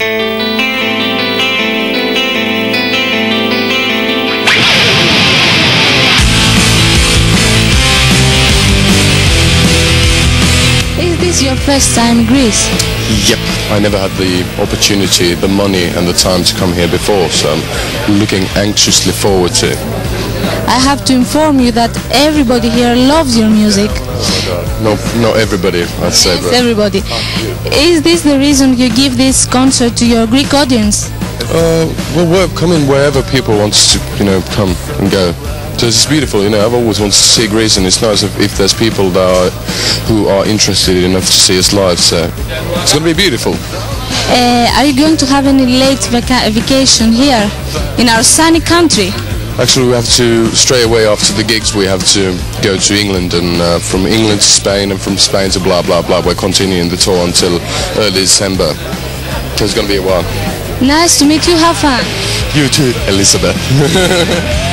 Is this your first time in Greece? Yep. I never had the opportunity, the money and the time to come here before, so I'm looking anxiously forward to it. I have to inform you that everybody here loves your music. No, not everybody, I'd say, Yes, everybody. Is this the reason you give this concert to your Greek audience? uh, well, we're coming wherever people want to, you know, come and go. So it's beautiful, you know. I've always wanted to see Greece, and it's nice if, if there's people that are, who are interested enough to see us live. So it's going to be beautiful. Uh, are you going to have any late vaca- vacation here in our sunny country? Actually, we have to straight away after the gigs. We have to go to England, and uh, from England to Spain, and from Spain to blah blah blah. We're continuing the tour until early December. So it's going to be a while. Nice to meet you. Have fun. You too, Elizabeth.